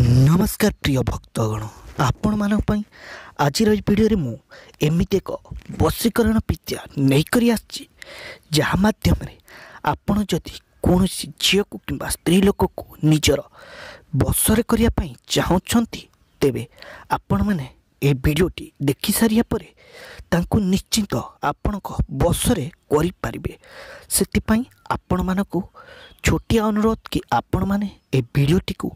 ନମସ୍କାର ପ୍ରିୟ ଭକ୍ତଗଣ। ଆପଣମାନଙ୍କ ପାଇଁ ଆଜିର ଏଇ ଭିଡ଼ିଓରେ ମୁଁ ଏମିତି ଏକ ବଶୀକରଣ ବିଦ୍ୟା ନେଇକରି ଆସିଛି ଯାହା ମାଧ୍ୟମରେ ଆପଣ ଯଦି କୌଣସି ଝିଅକୁ କିମ୍ବା ସ୍ତ୍ରୀ ଲୋକକୁ ନିଜର ବଶରେ କରିବା ପାଇଁ ଚାହୁଁଛନ୍ତି ତେବେ ଆପଣମାନେ ଏ ଭିଡ଼ିଓଟି ଦେଖିସାରିବା ପରେ ତାଙ୍କୁ ନିଶ୍ଚିନ୍ତ ଆପଣଙ୍କ ବଶରେ କରିପାରିବେ। ସେଥିପାଇଁ ଆପଣମାନଙ୍କୁ ଛୋଟିଆ ଅନୁରୋଧ କି ଆପଣମାନେ ଏ ଭିଡ଼ିଓଟିକୁ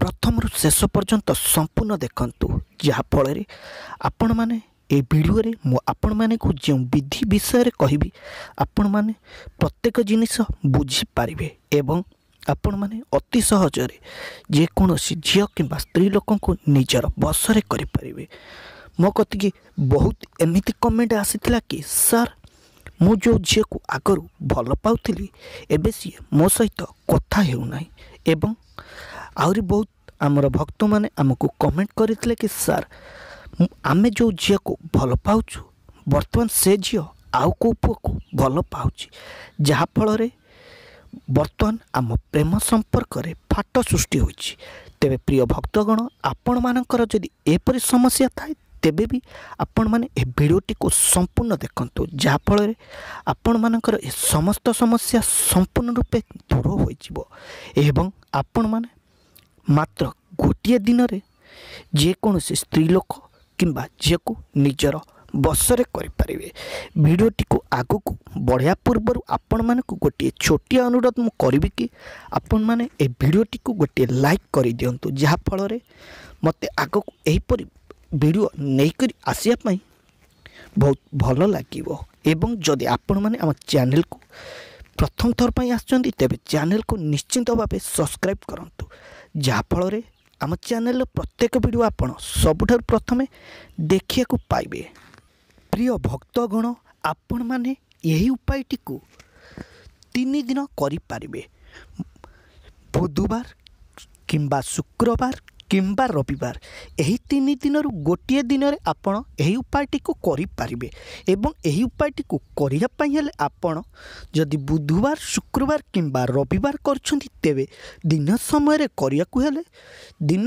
ପ୍ରଥମରୁ ଶେଷ ପର୍ଯ୍ୟନ୍ତ ସମ୍ପୂର୍ଣ୍ଣ ଦେଖନ୍ତୁ ଯାହାଫଳରେ ଆପଣମାନେ ଏ ଭିଡ଼ିଓରେ ମୁଁ ଆପଣମାନଙ୍କୁ ଯେଉଁ ବିଧି ବିଷୟରେ କହିବି ଆପଣମାନେ ପ୍ରତ୍ୟେକ ଜିନିଷ ବୁଝିପାରିବେ ଏବଂ ଆପଣମାନେ ଅତି ସହଜରେ ଯେକୌଣସି ଝିଅ କିମ୍ବା ସ୍ତ୍ରୀ ଲୋକଙ୍କୁ ନିଜର ବଶରେ କରିପାରିବେ। ମୋ କତିକି ବହୁତ ଏମିତି କମେଣ୍ଟ ଆସିଥିଲା କି ସାର୍ ମୁଁ ଯେଉଁ ଝିଅକୁ ଆଗରୁ ଭଲ ପାଉଥିଲି ଏବେ ସିଏ ମୋ ସହିତ କଥା ହେଉନାହିଁ ଏବଂ ଆହୁରି ବହୁତ ଆମର ଭକ୍ତମାନେ ଆମକୁ କମେଣ୍ଟ କରିଥିଲେ କି ସାର୍ ଆମେ ଯେଉଁ ଝିଅକୁ ଭଲ ପାଉଛୁ ବର୍ତ୍ତମାନ ସେ ଝିଅ ଆଉ କେଉଁ ପୁଅକୁ ଭଲ ପାଉଛି? ଯାହାଫଳରେ ବର୍ତ୍ତମାନ ଆମ ପ୍ରେମ ସମ୍ପର୍କରେ ଫାଟ ସୃଷ୍ଟି ହୋଇଛି। ତେବେ ପ୍ରିୟ ଭକ୍ତଗଣ ଆପଣମାନଙ୍କର ଯଦି ଏପରି ସମସ୍ୟା ଥାଏ ତେବେ ବି ଆପଣମାନେ ଏ ଭିଡ଼ିଓଟିକୁ ସମ୍ପୂର୍ଣ୍ଣ ଦେଖନ୍ତୁ ଯାହାଫଳରେ ଆପଣମାନଙ୍କର ଏ ସମସ୍ତ ସମସ୍ୟା ସମ୍ପୂର୍ଣ୍ଣ ରୂପେ ଦୂର ହୋଇଯିବ ଏବଂ ଆପଣମାନେ ମାତ୍ର ଗୋଟିଏ ଦିନରେ ଯେକୌଣସି ସ୍ତ୍ରୀ ଲୋକ କିମ୍ବା ଝିଅକୁ ନିଜର ବଶରେ କରିପାରିବେ। ଭିଡ଼ିଓଟିକୁ ଆଗକୁ ବଢ଼ିବା ପୂର୍ବରୁ ଆପଣମାନଙ୍କୁ ଗୋଟିଏ ଛୋଟିଆ ଅନୁରୋଧ ମୁଁ କରିବି କି ଆପଣମାନେ ଏ ଭିଡ଼ିଓଟିକୁ ଗୋଟିଏ ଲାଇକ୍ କରିଦିଅନ୍ତୁ ଯାହାଫଳରେ ମୋତେ ଆଗକୁ ଏହିପରି ଭିଡ଼ିଓ ନେଇକରି ଆସିବା ପାଇଁ ବହୁତ ଭଲ ଲାଗିବ। ଏବଂ ଯଦି ଆପଣମାନେ ଆମ ଚ୍ୟାନେଲକୁ ପ୍ରଥମ ଥର ପାଇଁ ଆସିଛନ୍ତି ତେବେ ଚ୍ୟାନେଲକୁ ନିଶ୍ଚିନ୍ତ ଭାବେ ସବସ୍କ୍ରାଇବ୍ କରନ୍ତୁ। ଯାହାଫଳରେ ଆମ ଚ୍ୟାନେଲର ପ୍ରତ୍ୟେକ ଭିଡ଼ିଓ ଆପଣ ସବୁଠାରୁ ପ୍ରଥମେ ଦେଖିବାକୁ ପାଇବେ। ପ୍ରିୟ ଭକ୍ତଗଣ ଆପଣମାନେ ଏହି ଉପାୟଟିକୁ ତିନି ଦିନ କରିପାରିବେ। ବୁଧବାର କିମ୍ବା ଶୁକ୍ରବାର କିମ୍ବା ରବିବାର। ଏହି ତିନି ଦିନରୁ ଗୋଟିଏ ଦିନରେ ଆପଣ ଏହି ଉପାୟଟିକୁ କରିପାରିବେ ଏବଂ ଏହି ଉପାୟଟିକୁ କରିବା ପାଇଁ ହେଲେ ଆପଣ ଯଦି ବୁଧବାର ଶୁକ୍ରବାର କିମ୍ବା ରବିବାର କରୁଛନ୍ତି ତେବେ ଦିନ ସମୟରେ କରିବାକୁ ହେଲେ ଦିନ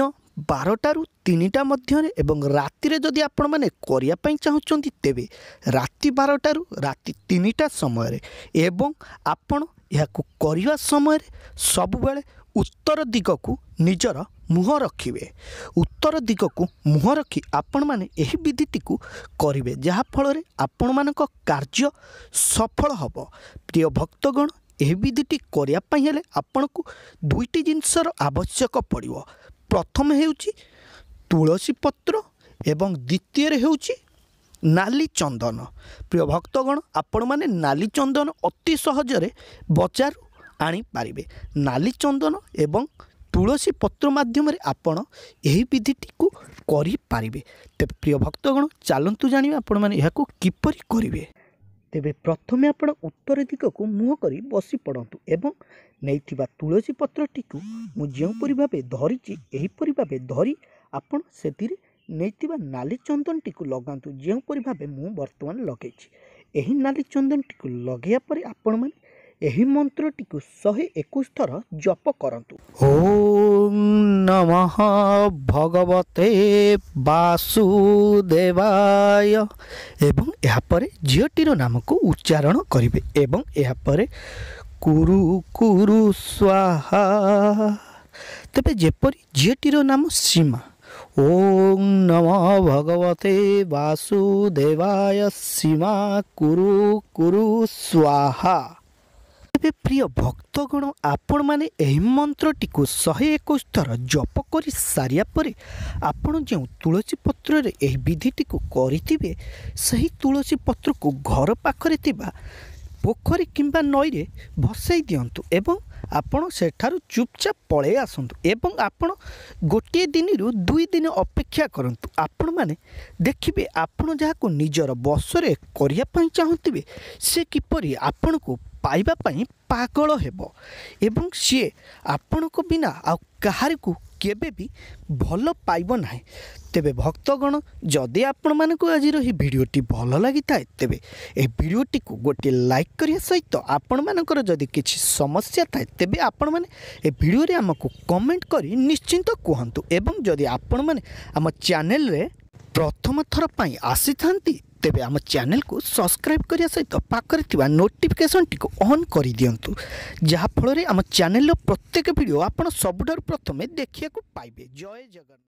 ବାରଟାରୁ ତିନିଟା ମଧ୍ୟରେ ଏବଂ ରାତିରେ ଯଦି ଆପଣମାନେ କରିବା ପାଇଁ ଚାହୁଁଛନ୍ତି ତେବେ ରାତି ବାରଟାରୁ ରାତି ତିନିଟା ସମୟରେ ଏବଂ ଆପଣ ଏହାକୁ କରିବା ସମୟରେ ସବୁବେଳେ ଉତ୍ତର ଦିଗକୁ ନିଜର ମୁହଁ ରଖିବେ। ଉତ୍ତର ଦିଗକୁ ମୁହଁ ରଖି ଆପଣମାନେ ଏହି ବିଧିଟିକୁ କରିବେ ଯାହାଫଳରେ ଆପଣମାନଙ୍କ କାର୍ଯ୍ୟ ସଫଳ ହେବ। ପ୍ରିୟ ଭକ୍ତଗଣ ଏହି ବିଧିଟି କରିବା ପାଇଁ ହେଲେ ଆପଣଙ୍କୁ ଦୁଇଟି ଜିନିଷର ଆବଶ୍ୟକ ପଡ଼ିବ। ପ୍ରଥମେ ହେଉଛି ତୁଳସୀ ପତ୍ର ଏବଂ ଦ୍ୱିତୀୟରେ ହେଉଛି ନାଲି ଚନ୍ଦନ। ପ୍ରିୟ ଭକ୍ତଗଣ ଆପଣମାନେ ନାଲି ଚନ୍ଦନ ଅତି ସହଜରେ ବଜାରରୁ ଆଣିପାରିବେ ନାଲି ଚନ୍ଦନ ଏବଂ ତୁଳସୀ ପତ୍ର ମାଧ୍ୟମରେ ଆପଣ ଏହି ବିଧିଟିକୁ କରିପାରିବେ। ତେବେ ପ୍ରିୟ ଭକ୍ତଗଣ ଚାଲନ୍ତୁ ଜାଣିବା ଆପଣମାନେ ଏହାକୁ କିପରି କରିବେ। ତେବେ ପ୍ରଥମେ ଆପଣ ଉତ୍ତର ଦିଗକୁ ମୁହଁ କରି ବସି ପଡ଼ନ୍ତୁ ଏବଂ ନେଇଥିବା ତୁଳସୀ ପତ୍ରଟିକୁ ମୁଁ ଯେଉଁପରି ଭାବେ ଧରିଛି ଏହିପରି ଭାବେ ଧରି ଆପଣ ସେଥିରେ ନେଇଥିବା ନାଲି ଚନ୍ଦନଟିକୁ ଲଗାନ୍ତୁ ଯେଉଁପରି ଭାବେ ମୁଁ ବର୍ତ୍ତମାନ ଲଗେଇଛି। ଏହି ନାଲି ଚନ୍ଦନଟିକୁ ଲଗାଇବା ପରେ ଆପଣମାନେ ଏହି ମନ୍ତ୍ରଟିକୁ ଶହେ ଏକୋଇଶ ଥର ଜପ କରନ୍ତୁ। ଓମ୍ ନମଃ ଭଗବତେ ବାସୁଦେବାୟ। ଏବଂ ଏହାପରେ ଝିଅଟିର ନାମକୁ ଉଚ୍ଚାରଣ କରିବେ ଏବଂ ଏହାପରେ କୁରୁ କୁରୁ ସ୍ୱାହା। ତେବେ ଯେପରି ଝିଅଟିର ନାମ ସୀମା ଓମ୍ ନମଃ ଭଗବତେ ବାସୁଦେବାୟ ସୀମା କୁରୁ କୁରୁ ସ୍ୱାହା। ତେବେ ପ୍ରିୟ ଭକ୍ତଗଣ ଆପଣମାନେ ଏହି ମନ୍ତ୍ରଟିକୁ ଶହେ ଏକୋଇଶ ଥର ଜପ କରି ସାରିବା ପରେ ଆପଣ ଯେଉଁ ତୁଳସୀ ପତ୍ରରେ ଏହି ବିଧିଟିକୁ କରିଥିବେ ସେହି ତୁଳସୀ ପତ୍ରକୁ ଘର ପାଖରେ ଥିବା ପୋଖରୀ କିମ୍ବା ନଈରେ ଭସାଇ ଦିଅନ୍ତୁ ଏବଂ ଆପଣ ସେଠାରୁ ଚୁପଚାପ ପଳେଇ ଆସନ୍ତୁ ଏବଂ ଆପଣ ଗୋଟିଏ ଦିନରୁ ଦୁଇ ଦିନ ଅପେକ୍ଷା କରନ୍ତୁ। ଆପଣମାନେ ଦେଖିବେ ଆପଣ ଯାହାକୁ ନିଜର ବଶରେ କରିବା ପାଇଁ ଚାହୁଁଥିବେ ସେ କିପରି ଆପଣଙ୍କୁ ପାଇବା ପାଇଁ ପାଗଳ ହେବ। ଏବଂ ସିଏ ଆପଣଙ୍କ ବିନା ଆଉ କାହାରିକୁ କେବେ ବି ଭଲ ପାଇବ ନାହିଁ। ତେବେ ଭକ୍ତଗଣ ଯଦି ଆପଣମାନଙ୍କୁ ଆଜିର ଏହି ଭିଡ଼ିଓଟି ଭଲ ଲାଗିଥାଏ ତେବେ ଏହି ଭିଡ଼ିଓଟିକୁ ଗୋଟିଏ ଲାଇକ୍ କରିବା ସହିତ ଆପଣମାନଙ୍କର ଯଦି କିଛି ସମସ୍ୟା ଥାଏ ତେବେ ଆପଣମାନେ ଏ ଭିଡ଼ିଓରେ ଆମକୁ କମେଣ୍ଟ କରି ନିଶ୍ଚିନ୍ତ କୁହନ୍ତୁ। ଏବଂ ଯଦି ଆପଣମାନେ ଆମ ଚ୍ୟାନେଲରେ ପ୍ରଥମ ଥର ପାଇଁ ଆସିଥାନ୍ତି ତେବେ ଆମ ଚ୍ୟାନେଲକୁ ସବସ୍କ୍ରାଇବ୍ କରିବା ସହିତ ପାଖରେ ଥିବା ନୋଟିଫିକେସନ୍ଟିକୁ ଅନ୍ କରିଦିଅନ୍ତୁ ଯାହାଫଳରେ ଆମ ଚ୍ୟାନେଲର ପ୍ରତ୍ୟେକ ଭିଡ଼ିଓ ଆପଣ ସବୁଠାରୁ ପ୍ରଥମେ ଦେଖିବାକୁ ପାଇବେ। ଜୟ ଜଗନ୍ନାଥ।